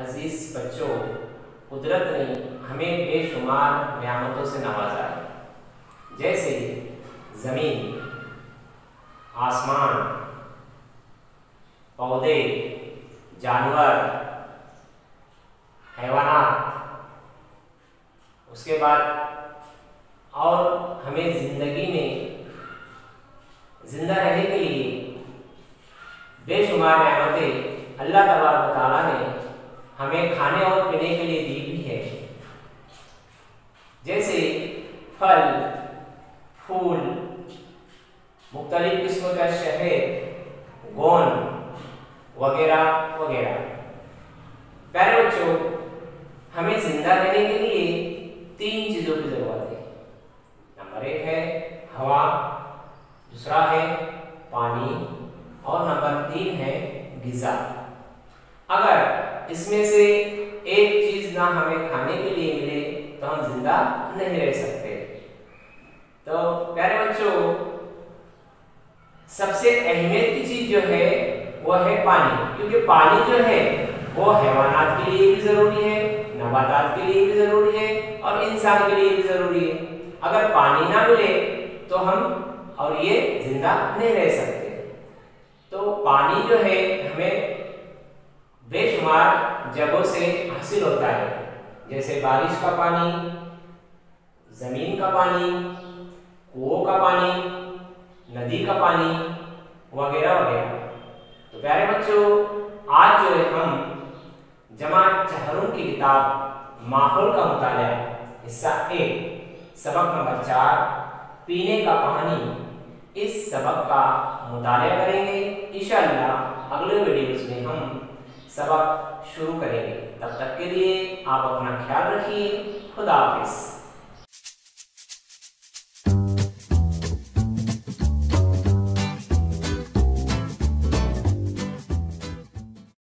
अज़ीज़ बच्चों, कुदरत ने हमें बेशुमार नियामतों से नवाजा है। जैसे ज़मीन, आसमान, पौधे, जानवर, हैवानात। उसके बाद और हमें ज़िंदगी में ज़िंदा रहने के लिए बेशुमार नियामतें अल्लाह तबारक ने हमें खाने और पीने के लिए दी भी है। जैसे फल, फूल, मुख्तलिफ़ किस्म का शहद, गोंद वगैरह वगैरह। प्यारे बच्चों, हमें ज़िंदा रहने के लिए तीन चीज़ों की ज़रूरत है। नंबर एक है हवा, दूसरा है पानी और नंबर तीन है गिजा। इसमें से एक चीज़ ना हमें खाने के लिए मिले तो हम ज़िंदा नहीं रह सकते। तो प्यारे बच्चों, सबसे अहमियत की चीज़ जो है, वो है पानी। क्योंकि पानी जो है, वो हैवानात के लिए भी ज़रूरी है, नबातात के लिए भी ज़रूरी है, और इंसान के लिए भी ज़रूरी है। अगर पानी ना मिले तो हम और ये ज़िंदा नहीं रह सकते। तो पानी जो है बेशुमार जगहों से हासिल होता है। जैसे बारिश का पानी, ज़मीन का पानी, कुओं का पानी, नदी का पानी वगैरह वगैरह। तो प्यारे बच्चों, आज जो है हम जमा चहरों की किताब, माहौल का मुताला हिस्सा एक सबक नंबर चार, पीने का पानी, इस सबक का मुताला करेंगे। इंशाल्लाह अगले वीडियोस में हम सबक शुरू करेंगे। तब तक के लिए आप अपना ख्याल रखिए। खुदा हाफिज़।